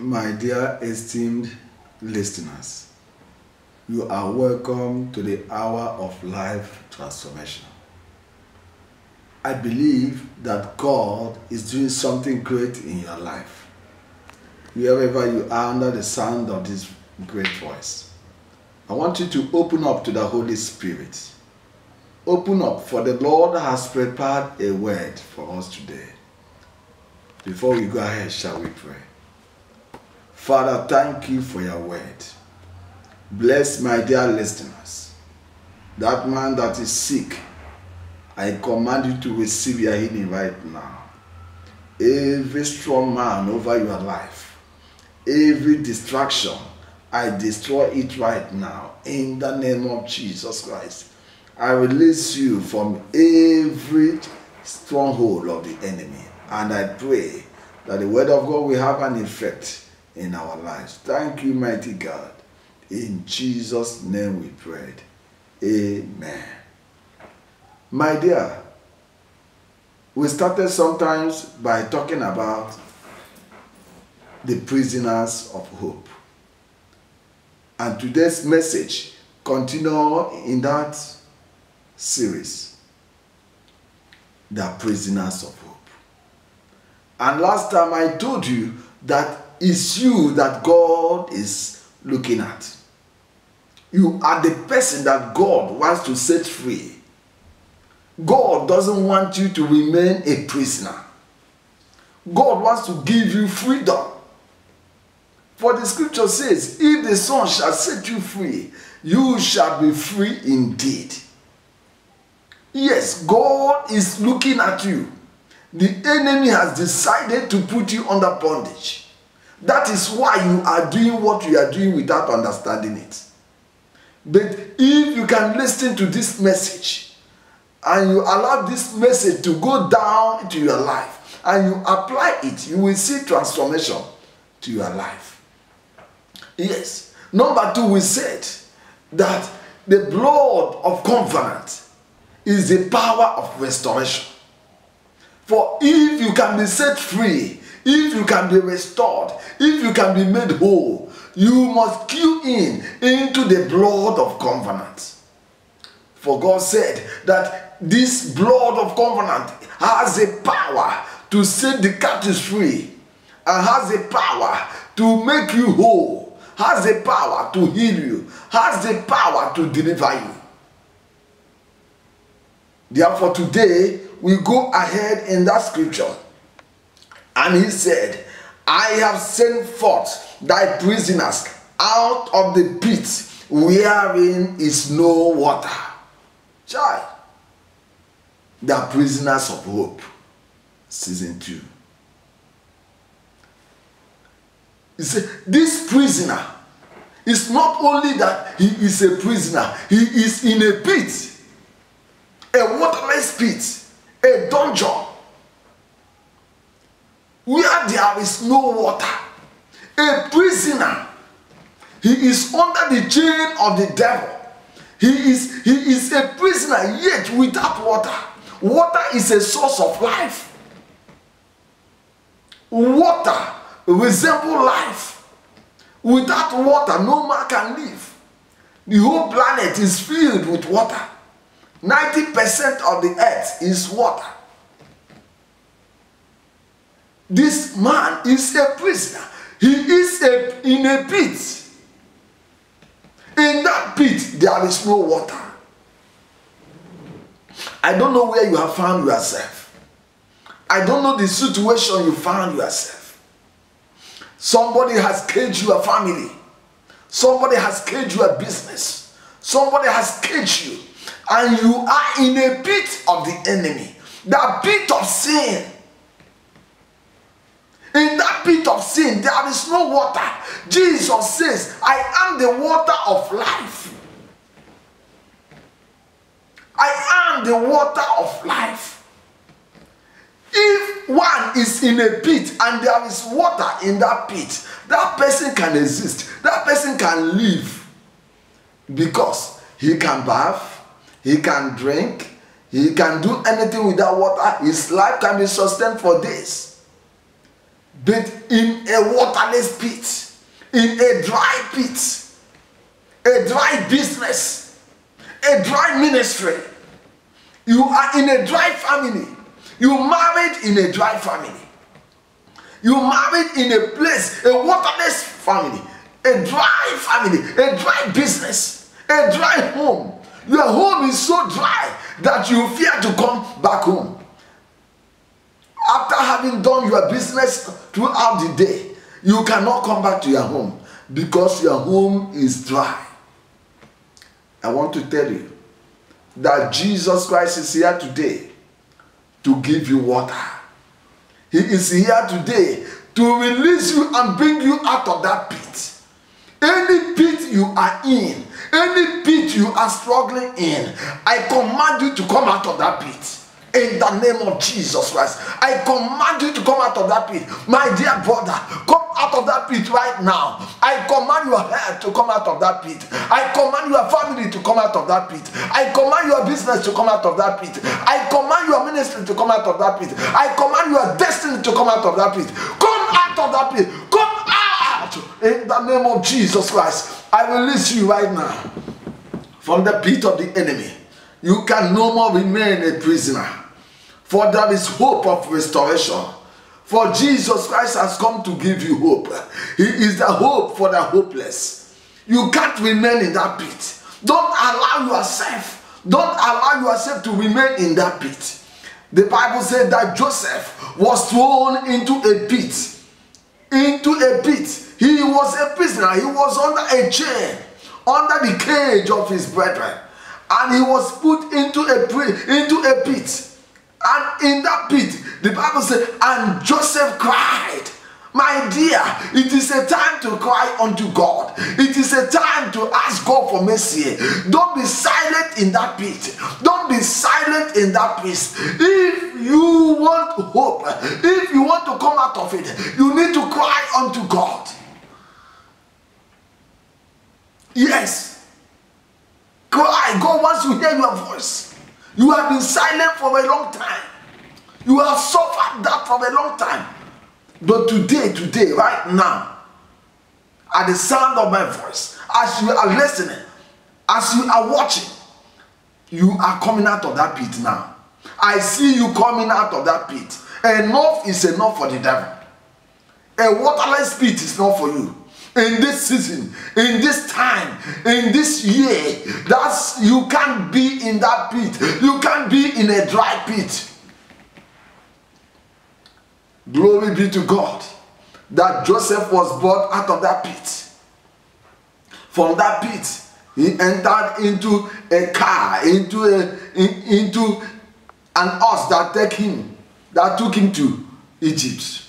My dear esteemed listeners, you are welcome to the hour of life transformation. I believe that God is doing something great in your life. Wherever you are under the sound of this great voice, I want you to open up to the Holy Spirit. Open up, for the Lord has prepared a word for us today. Before we go ahead, shall we pray? Father, thank you for your word. Bless my dear listeners. That man that is sick, I command you to receive your healing right now. Every strong man over your life, every distraction, I destroy it right now in the name of Jesus Christ. I release you from every stronghold of the enemy. And I pray that the word of God will have an effect in our lives. Thank you, mighty God. In Jesus' name we prayed. Amen. My dear, we started sometimes by talking about the prisoners of hope. And today's message continue in that series. The prisoners of hope. And last time I told you that it's you that God is looking at. You are the person that God wants to set free. God doesn't want you to remain a prisoner. God wants to give you freedom. For the scripture says, If the Son shall set you free, you shall be free indeed. Yes, God is looking at you. The enemy has decided to put you under bondage. That is why you are doing what you are doing without understanding it. But if you can listen to this message and you allow this message to go down into your life and you apply it, you will see transformation to your life. Yes. Number two, we said that the blood of covenant is the power of restoration. For if you can be set free, if you can be restored, if you can be made whole, you must cue in into the blood of covenant. For God said that this blood of covenant has a power to set the captives free and has a power to make you whole, has a power to heal you, has the power to deliver you. Therefore, today we go ahead in that scripture. And he said, I have sent forth thy prisoners out of the pit wherein is no water. Child, the prisoners of hope, season 2. He said, This prisoner is not only that he is a prisoner, he is in a pit, a waterless pit, a dungeon where there is no water. A prisoner. He is under the chain of the devil. He is, he is a prisoner yet without water. Water is a source of life. Water resembles life. Without water, no man can live. The whole planet is filled with water. 90% of the earth is water. This man is a prisoner. He is a, in a pit. In that pit, there is no water. I don't know where you have found yourself. I don't know the situation you found yourself. Somebody has caged your family. Somebody has caged your business. Somebody has caged you. And you are in a pit of the enemy. The pit of sin. In that pit of sin, there is no water. Jesus says, I am the water of life. I am the water of life. If one is in a pit and there is water in that pit, that person can exist. That person can live because he can bath, he can drink, he can do anything without water. His life can be sustained for days. But in a waterless pit, in a dry pit, a dry business, a dry ministry. You are in a dry family. You married in a dry family. You married in a place, a waterless family, a dry family, a dry business, a dry home. Your home is so dry that you fear to come back home. After having done your business throughout the day, you cannot come back to your home because your home is dry. I want to tell you that Jesus Christ is here today to give you water. He is here today to release you and bring you out of that pit. Any pit you are in, any pit you are struggling in, I command you to come out of that pit. In the name of Jesus Christ, I command you to come out of that pit. My dear brother, come out of that pit right now. I command your head to come out of that pit. I command your family to come out of that pit. I command your business to come out of that pit. I command your ministry to come out of that pit. I command your destiny to come out of that pit. Come out of that pit. Come out in the name of Jesus Christ. I release you right now from the pit of the enemy. You can no more remain a prisoner, for there is hope of restoration. For Jesus Christ has come to give you hope. He is the hope for the hopeless. You can't remain in that pit. Don't allow yourself, don't allow yourself to remain in that pit. The Bible said that Joseph was thrown into a pit. Into a pit. He was a prisoner. He was under a chain, under the cage of his brethren. And he was put into a, into a pit. And in that pit, the Bible said, and Joseph cried. My dear, it is a time to cry unto God. It is a time to ask God for mercy. Don't be silent in that pit. Don't be silent in that pit. If you want hope, if you want to come out of it, you need to cry unto God. Yes. Cry. God wants to hear your voice. You have been silent for a long time. You have suffered that for a long time. But today, today, right now, at the sound of my voice, as you are listening, as you are watching, you are coming out of that pit now. I see you coming out of that pit. Enough is enough for the devil. A waterless pit is not for you. In this season, in this time, in this year, that's you can't be in that pit. You can't be in a dry pit. Glory be to God that Joseph was brought out of that pit. From that pit, he entered into a car, into a in, into an horse that take him, that took him to Egypt.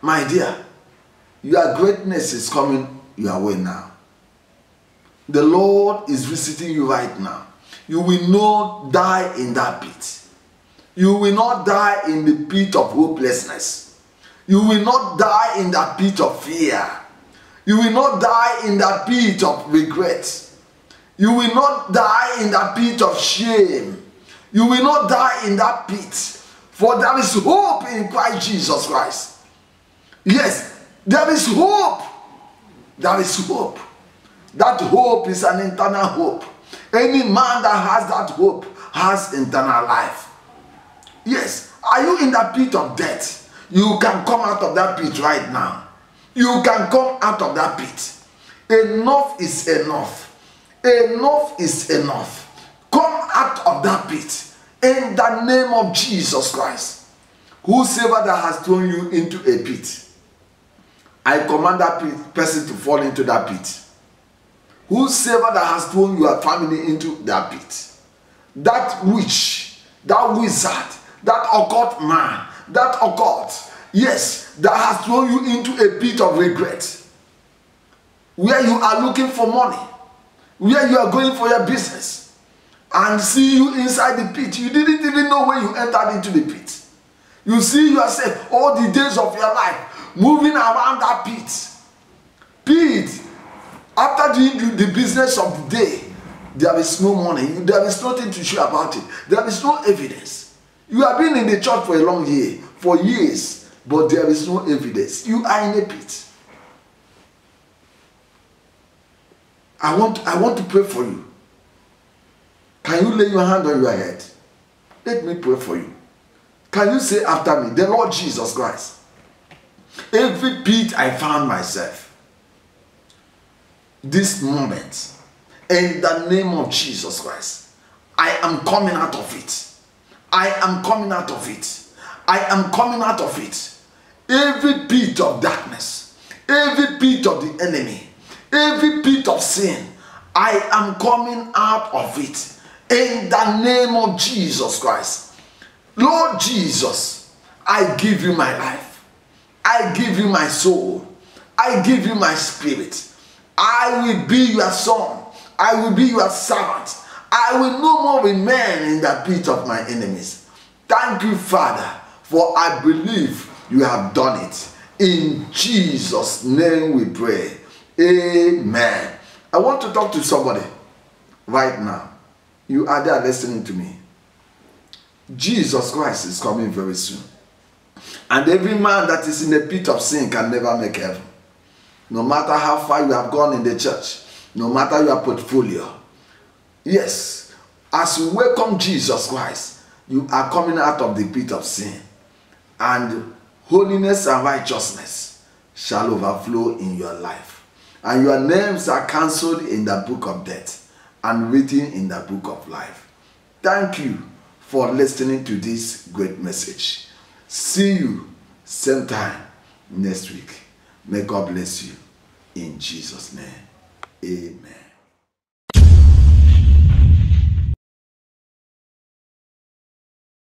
My dear, your greatness is coming your way now. The Lord is visiting you right now. You will not die in that pit. You will not die in the pit of hopelessness. You will not die in that pit of fear. You will not die in that pit of regret. You will not die in that pit of shame. You will not die in that pit. For there is hope in Christ Jesus Christ. Yes, there is hope. There is hope. That hope is an internal hope. Any man that has that hope has internal life. Yes. Are you in that pit of death? You can come out of that pit right now. You can come out of that pit. Enough is enough. Enough is enough. Come out of that pit in the name of Jesus Christ. Whosoever that has thrown you into a pit, I command that pit, person to fall into that pit. Whosoever that has thrown your family into that pit, that witch, that wizard, that occult man, that occult, yes, that has thrown you into a pit of regret, where you are looking for money, where you are going for your business, and see you inside the pit. You didn't even know when you entered into the pit. You see yourself all the days of your life moving around that pit. Pit. After doing the business of the day, there is no money. There is nothing to show about it. There is no evidence. You have been in the church for a long year, for years. but there is no evidence. You are in a pit. I want, I want to pray for you. Can you lay your hand on your head? Let me pray for you. Can you say after me, the Lord Jesus Christ? Every pit I found myself, this moment, in the name of Jesus Christ, I am coming out of it. I am coming out of it. I am coming out of it. Every pit of darkness, every pit of the enemy, every pit of sin, I am coming out of it in the name of Jesus Christ. Lord Jesus, I give you my life. I give you my soul. I give you my spirit. I will be your son. I will be your servant. I will no more remain in the pit of my enemies. Thank you, Father, for I believe you have done it. In Jesus' name we pray. Amen. I want to talk to somebody right now. You are there listening to me. Jesus Christ is coming very soon. And every man that is in the pit of sin can never make heaven. No matter how far you have gone in the church, no matter your portfolio. Yes, as you welcome Jesus Christ, you are coming out of the pit of sin. And holiness and righteousness shall overflow in your life. And your names are cancelled in the book of death and written in the book of life. Thank you for listening to this great message. See you same time next week. May God bless you in Jesus' name. Amen.